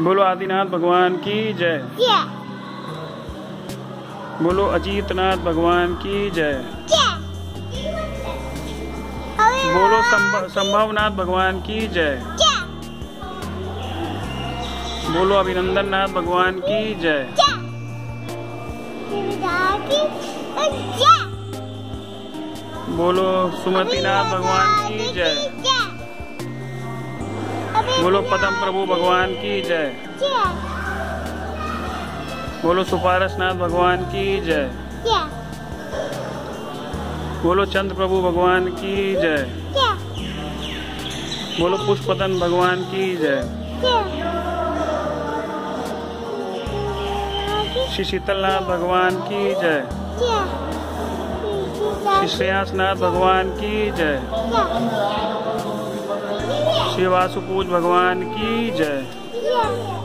बोलो आदिनाथ भगवान की जय। बोलो अजीतनाथ भगवान की जय। बोलो संभवनाथ भगवान की जय। बोलो अभिनंदन नाथ भगवान की जय। बोलो सुमतिनाथ भगवान की जय। बोलो पदम प्रभु भगवान की जय। बोलो सुपारसनाथ भगवान की जय। बोलो चंद्र प्रभु भगवान की जय। बोलो पुष्पतन भगवान की जय। श्री शीतलनाथ भगवान की जय। श्री श्रेयासनाथ भगवान की जय। श्री वासुपूज भगवान की जय.